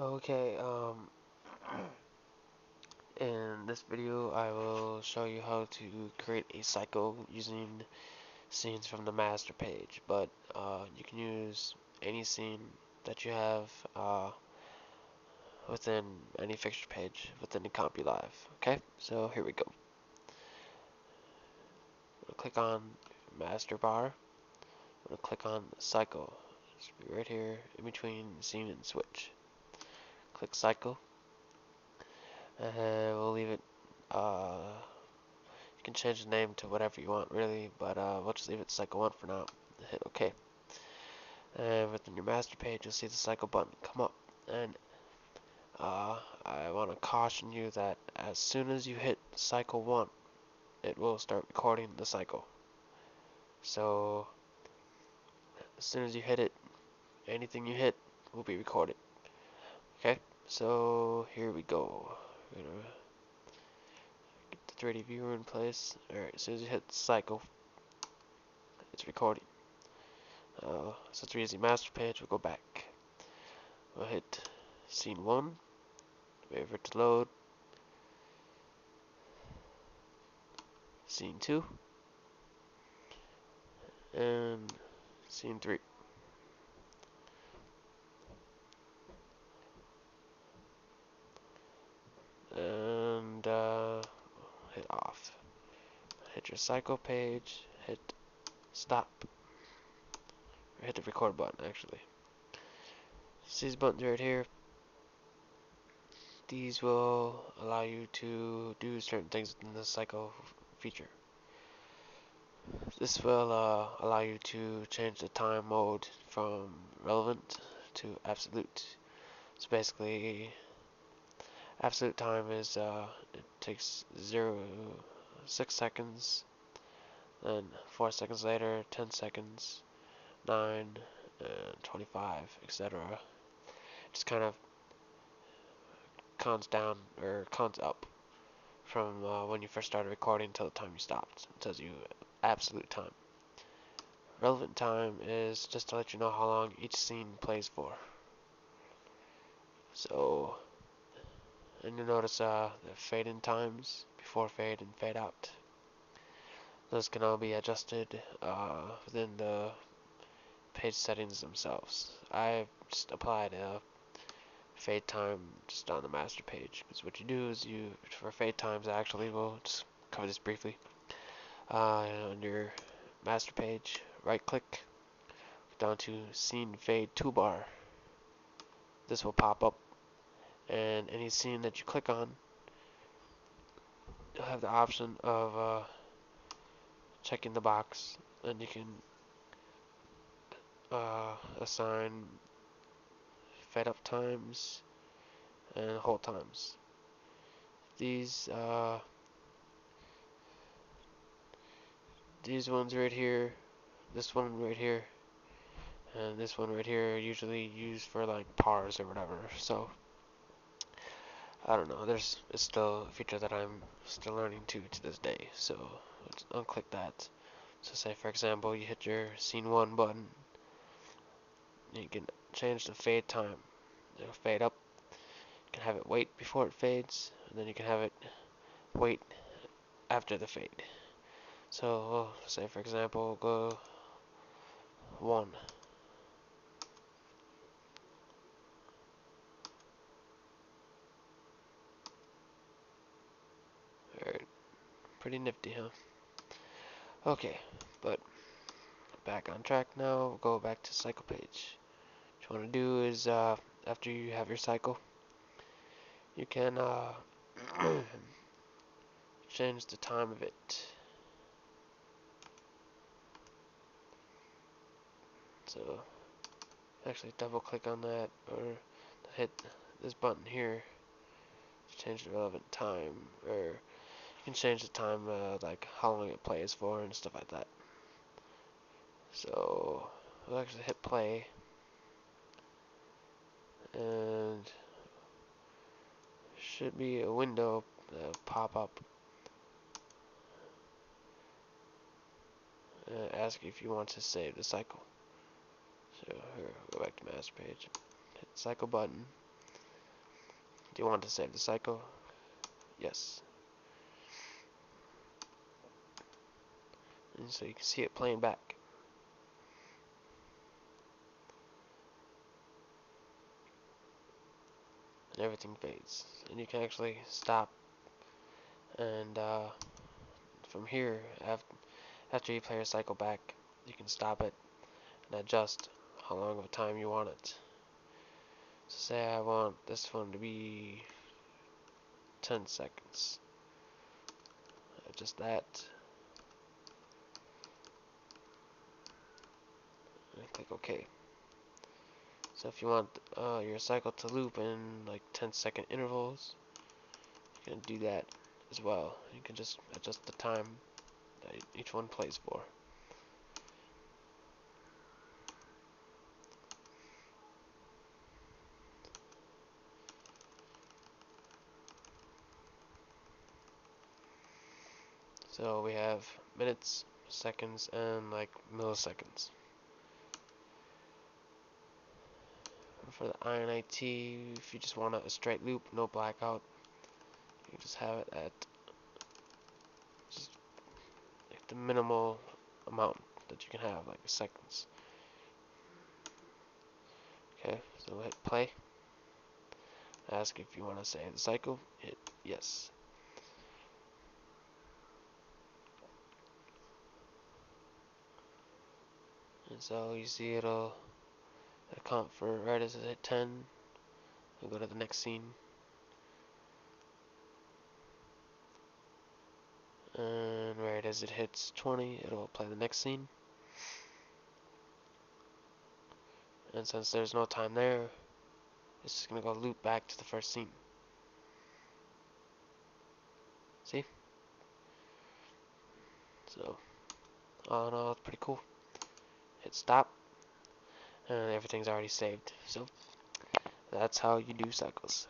Okay, um, in this video I will show you how to create a cycle using scenes from the master page, but uh, you can use any scene that you have uh, within any fixture page within the CompuLive. Okay, so here we go. We'll click on master bar. We'll click on cycle. It's right here in between scene and switch click cycle. And we'll leave it uh, you can change the name to whatever you want really but uh, we'll just leave it cycle 1 for now. Hit OK. And within your master page you'll see the cycle button come up and uh, I want to caution you that as soon as you hit cycle 1 it will start recording the cycle. So as soon as you hit it anything you hit will be recorded. Okay so here we go. We're gonna get the 3D viewer in place. Alright, as soon as you hit cycle, it's recording. Uh, since we're using master page, we'll go back. We'll hit scene 1, wait for it to load. Scene 2, and scene 3. and uh, hit off. Hit your cycle page, hit stop, or hit the record button actually. See these buttons right here? These will allow you to do certain things in the cycle feature. This will uh, allow you to change the time mode from relevant to absolute. So basically, absolute time is uh, it takes zero six seconds then four seconds later 10 seconds 9 and 25 etc just kind of counts down or counts up from uh, when you first started recording until the time you stopped. It tells you absolute time. Relevant time is just to let you know how long each scene plays for. So and you'll notice uh, the fade in times before fade and fade out. Those can all be adjusted uh, within the page settings themselves. I just applied a fade time just on the master page because what you do is you for fade times actually we'll just cover this briefly uh, on your master page right click down to scene fade toolbar. This will pop up and any scene that you click on you'll have the option of uh, checking the box and you can uh, assign fade up times and hold times. These uh, these ones right here this one right here and this one right here are usually used for like pars or whatever so I don't know. There's it's still a feature that I'm still learning to to this day. So let's unclick that. So say for example you hit your scene one button. You can change the fade time. It'll fade up. You can have it wait before it fades, and then you can have it wait after the fade. So say for example go one. Pretty nifty, huh? Okay, but back on track now. We'll go back to cycle page. What you want to do is, uh, after you have your cycle, you can uh, change the time of it. So, actually double click on that or hit this button here to change the relevant time or can change the time, uh, like how long it plays for and stuff like that. So we'll actually hit play and should be a window uh, pop up uh, ask if you want to save the cycle. So here, go back to master page, hit cycle button, Do you want to save the cycle? Yes. And so you can see it playing back. And everything fades. And you can actually stop and uh, from here after you play your cycle back you can stop it and adjust how long of a time you want it. So say I want this one to be 10 seconds. Just that. And click OK. So if you want uh, your cycle to loop in like 10 second intervals, you can do that as well. You can just adjust the time that each one plays for. So we have minutes, seconds, and like milliseconds. For the iron IT, if you just want a straight loop, no blackout, you just have it at just like the minimal amount that you can have, like seconds. Okay, so we'll hit play. Ask if you want to save the cycle. Hit yes. And so you see it'll account for right as it hit 10. We'll go to the next scene. And right as it hits 20, it'll play the next scene. And since there's no time there, it's just going to go loop back to the first scene. See? So, all in all, it's pretty cool hit stop, and everything's already saved. So that's how you do cycles.